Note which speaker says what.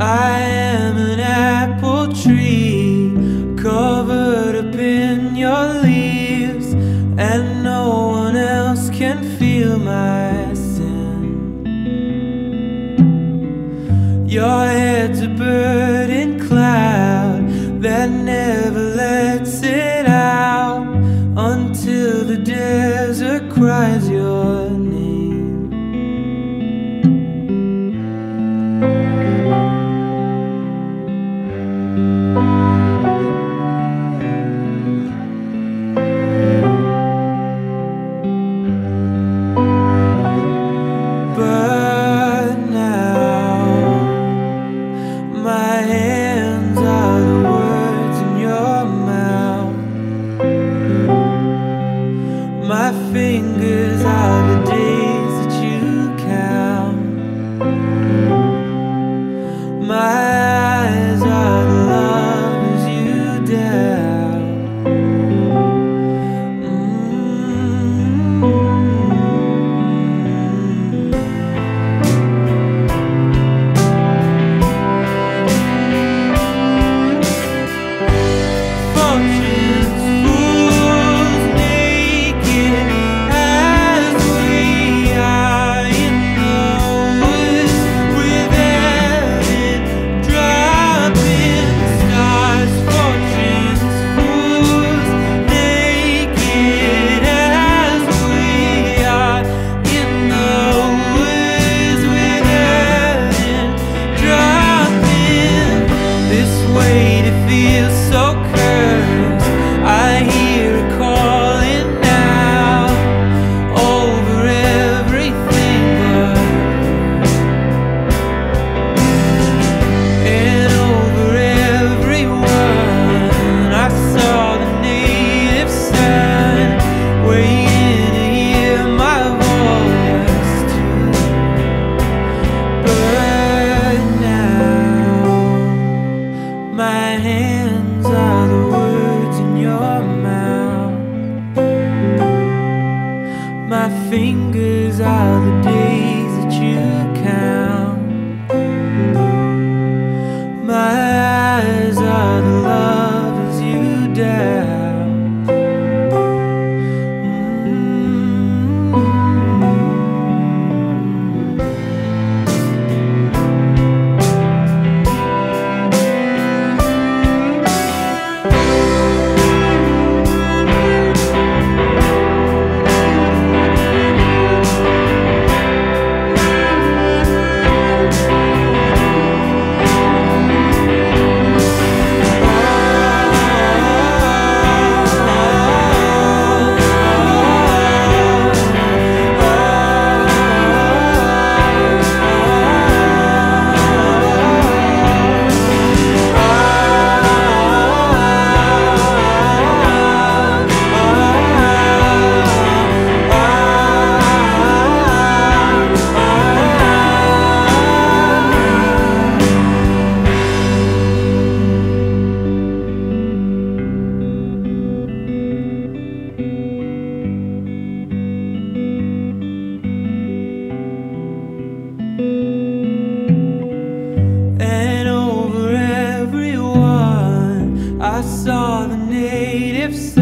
Speaker 1: I am an apple tree covered up in your leaves, and no one else can feel my sin. Your head's a burning cloud that never lets it out until the desert cries. hands are the words in your mouth. My fingers are the days that you count. My fingers are the are the native